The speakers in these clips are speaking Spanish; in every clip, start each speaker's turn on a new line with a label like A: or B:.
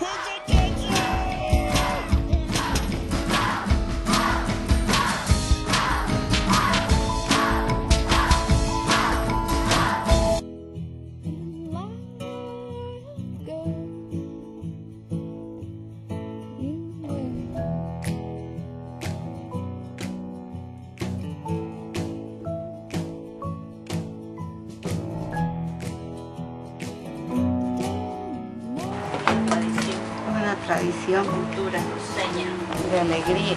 A: Una tradición
B: cultura
A: de alegría.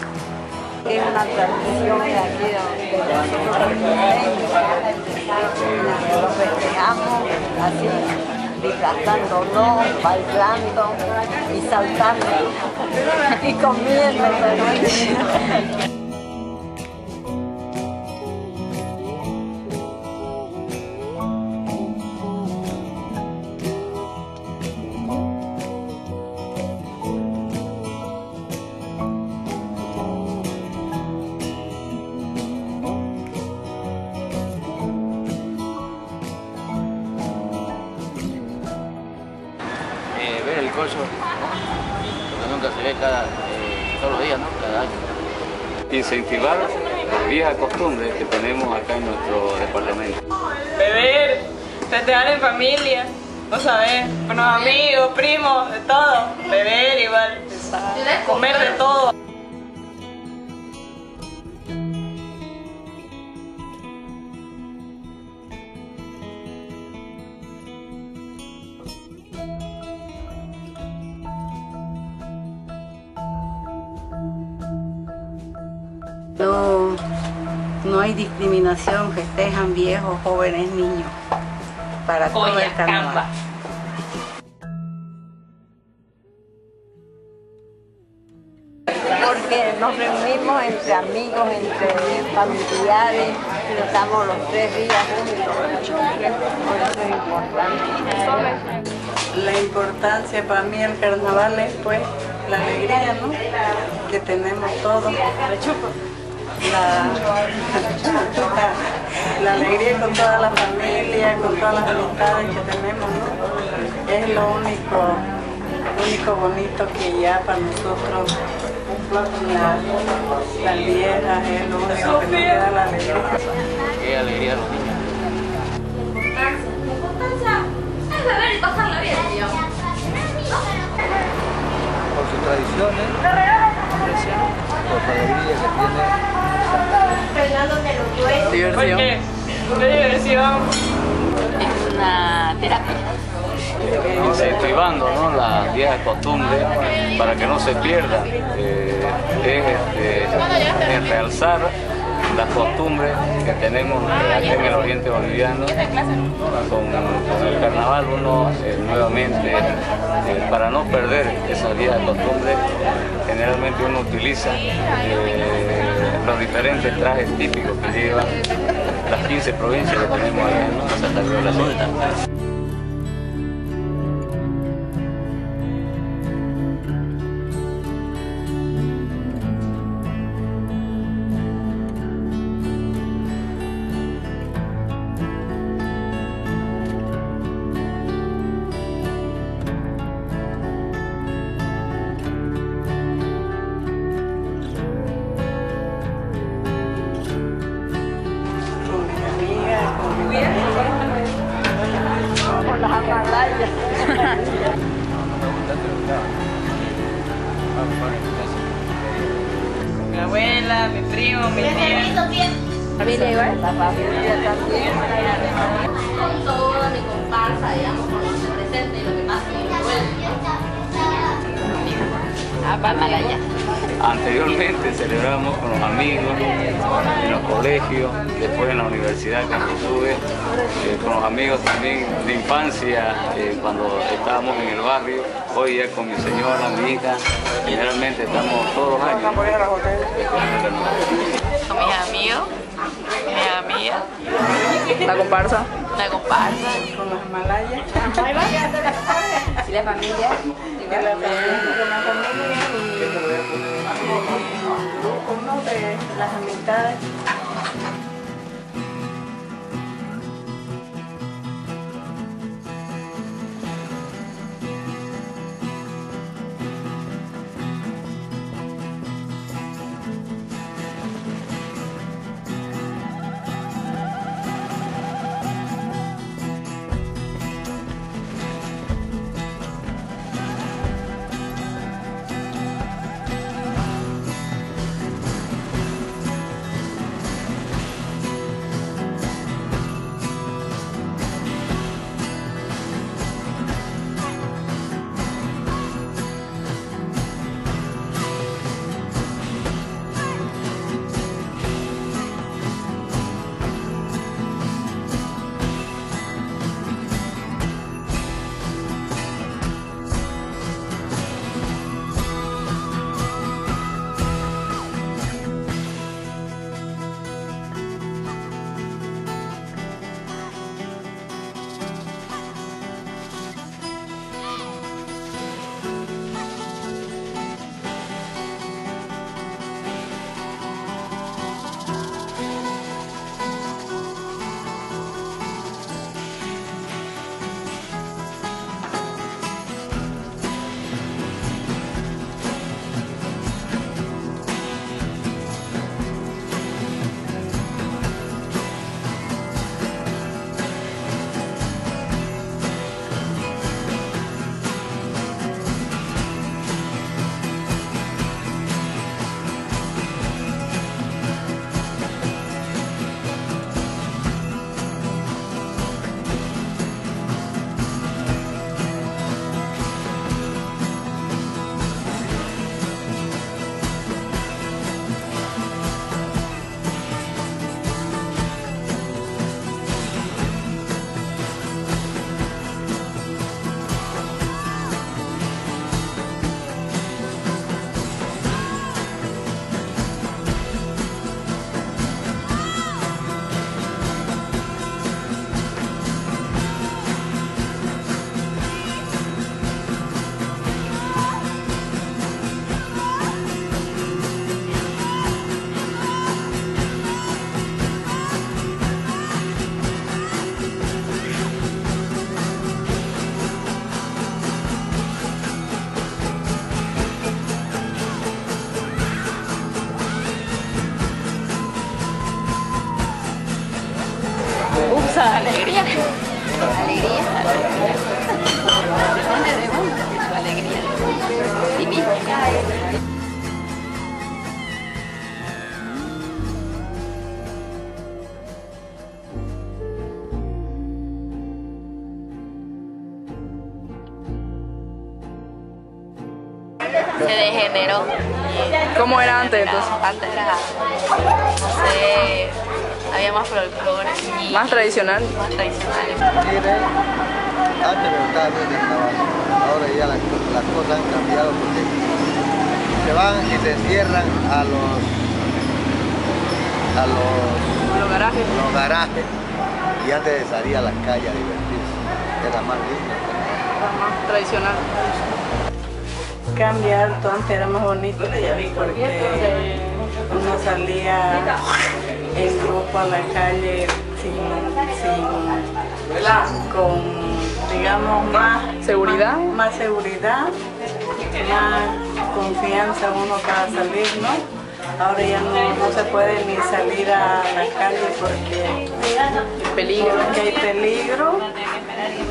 C: Es una tradición de aquí donde nosotros festejamos así, disfrazándonos, bailando y saltando y comiendo.
D: Cada, eh, todos los días, ¿no? Cada año. Incentivar las viejas costumbres que tenemos acá en nuestro departamento.
E: beber, festejar en familia, vos sabés, con los amigos, primos, de todo, beber igual, comer de todo.
A: No hay discriminación, festejan viejos, jóvenes, niños, para todo
B: Joya,
A: el carnaval.
C: Porque nos reunimos entre amigos, entre familiares, y estamos los tres días juntos. Por eso es importante.
A: La importancia para mí el carnaval es pues la alegría, ¿no? Que tenemos todos. La, la alegría con toda la familia, con todas las amistades que tenemos, ¿no? Es lo único, único bonito que ya para nosotros la- las viejas es lo único que nos queda la alegría.
D: Qué alegría los niños.
F: La importancia es beber y pasarla bien, digamos.
G: por sus tradiciones, por la alegría que tiene
E: Porque de diversión.
B: Es una terapia.
D: Incentivando ¿no? las viejas costumbres para que no se pierdan. Eh, es este, es realzar las costumbres que tenemos aquí en el oriente boliviano. Con, con el carnaval uno eh, nuevamente, eh, para no perder esas viejas costumbres, generalmente uno utiliza eh, los diferentes trajes típicos que llevan las 15 provincias que tenemos aquí en Santa Cruz de la Sierra.
A: Mi
E: abuela, mi primo, mi tía.
C: Familia igual. La familia también.
F: Con todo mi comparsa, digamos, con lo que presente y lo que pasa en mi.
B: Ah, para Malaya.
D: Anteriormente celebramos con los amigos, en los colegios, después en la universidad cuando estuve, eh, con los amigos también de infancia, eh, cuando estábamos en el barrio, hoy ya con mi señora, mi hija, generalmente estamos todos los años.
B: Con mis amigos, mis amigas,
E: La comparsa.
B: la comparsa.
A: con los malayas.
B: Y la familia.
A: la familia, las amistades. cosa, alegría. Alegría, alegría. Depende su alegría. Y mismo.
B: Se degeneró.
H: ¿Cómo era antes entonces?
B: Antes era, no sé, había más folclore y
H: Más tradicional.
B: más tradicional.
G: Mire, antes me gustaba bien el carnaval. Ahora ya las, las cosas han cambiado porque se van y se encierran a los a los,
H: Los garajes.
G: los garajes y antes salía a las calles a divertirse. Era más lindo.
H: Más tradicional.
A: Cambia harto, antes era más bonito porque uno salía en a la calle sin, sin con digamos más
H: ¿Seguridad?
A: más, más seguridad, más confianza uno para salir, ¿no? Ahora ya no, no se puede ni salir a la calle porque
H: Peligro.
A: porque hay peligro,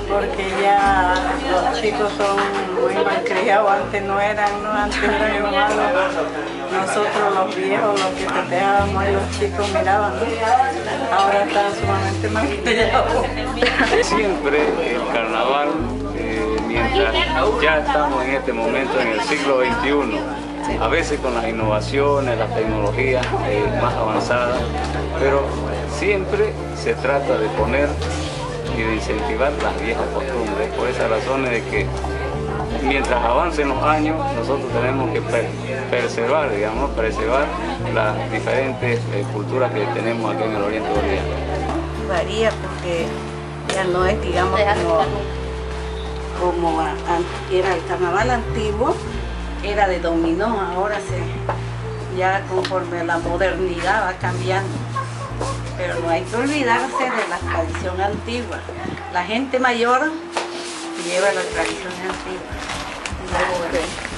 A: porque ya los chicos son muy malcriados, antes no eran, ¿no? antes eran lo malo. Nosotros los viejos, los que festejábamos ahí, los chicos miraban, ahora están sumamente malcriados.
D: Siempre el carnaval, eh, mientras ya estamos en este momento en el siglo XXI, a veces con las innovaciones, las tecnologías eh, más avanzadas, pero siempre se trata de poner y de incentivar las viejas costumbres, por esas razones de que mientras avancen los años, nosotros tenemos que per- preservar, digamos, preservar las diferentes eh, culturas que tenemos aquí en el Oriente Boliviano.
I: varía porque ya no es, digamos, como, como a- era el carnaval antiguo, era de dominó, ahora se, ya conforme la modernidad va cambiando. Pero no hay que olvidarse de la tradición antigua. La gente mayor lleva la tradición antigua. No,